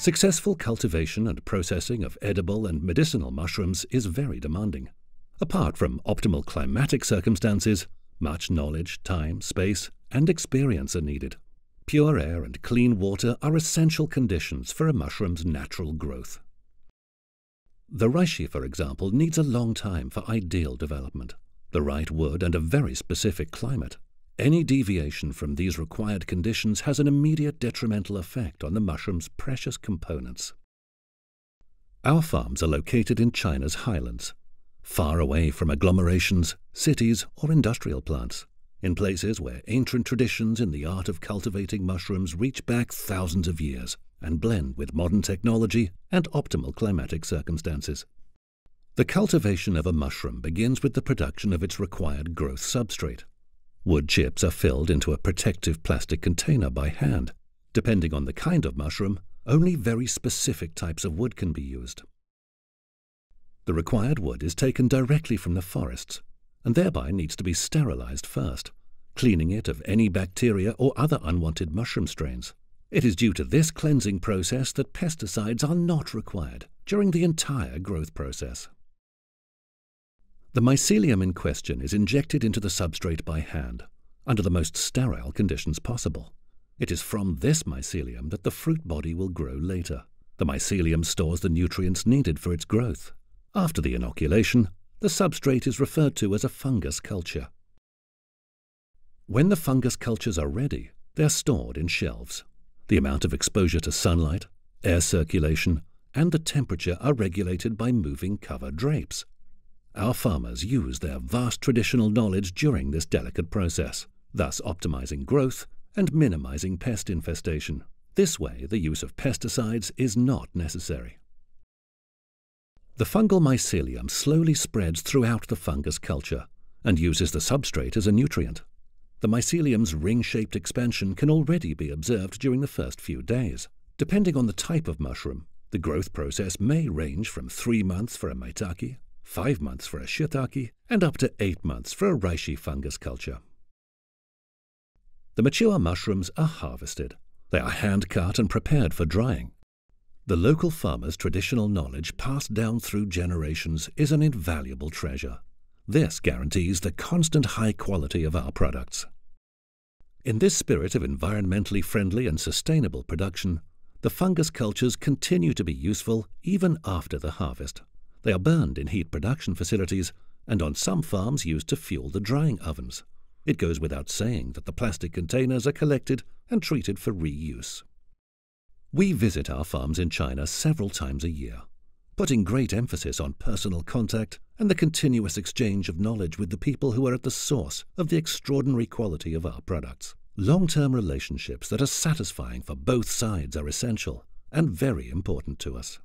Successful cultivation and processing of edible and medicinal mushrooms is very demanding. Apart from optimal climatic circumstances, much knowledge, time, space, and experience are needed. Pure air and clean water are essential conditions for a mushroom's natural growth. The reishi, for example, needs a long time for ideal development, the right wood and a very specific climate. Any deviation from these required conditions has an immediate detrimental effect on the mushroom's precious components. Our farms are located in China's highlands, far away from agglomerations, cities, or industrial plants, in places where ancient traditions in the art of cultivating mushrooms reach back thousands of years and blend with modern technology and optimal climatic circumstances. The cultivation of a mushroom begins with the production of its required growth substrate, Wood chips are filled into a protective plastic container by hand. Depending on the kind of mushroom, only very specific types of wood can be used. The required wood is taken directly from the forests and thereby needs to be sterilized first, cleaning it of any bacteria or other unwanted mushroom strains. It is due to this cleansing process that pesticides are not required during the entire growth process. The mycelium in question is injected into the substrate by hand, under the most sterile conditions possible. It is from this mycelium that the fruit body will grow later. The mycelium stores the nutrients needed for its growth. After the inoculation, the substrate is referred to as a fungus culture. When the fungus cultures are ready, they are stored in shelves. The amount of exposure to sunlight, air circulation, and the temperature are regulated by moving cover drapes. Our farmers use their vast traditional knowledge during this delicate process, thus optimizing growth and minimizing pest infestation. This way, the use of pesticides is not necessary. The fungal mycelium slowly spreads throughout the fungus culture and uses the substrate as a nutrient. The mycelium's ring-shaped expansion can already be observed during the first few days. Depending on the type of mushroom, the growth process may range from three months for a maitake five months for a shiitake, and up to eight months for a reishi fungus culture. The mature mushrooms are harvested. They are hand-cut and prepared for drying. The local farmer's traditional knowledge passed down through generations is an invaluable treasure. This guarantees the constant high quality of our products. In this spirit of environmentally friendly and sustainable production, the fungus cultures continue to be useful even after the harvest. They are burned in heat production facilities and on some farms used to fuel the drying ovens. It goes without saying that the plastic containers are collected and treated for reuse. We visit our farms in China several times a year, putting great emphasis on personal contact and the continuous exchange of knowledge with the people who are at the source of the extraordinary quality of our products. Long-term relationships that are satisfying for both sides are essential and very important to us.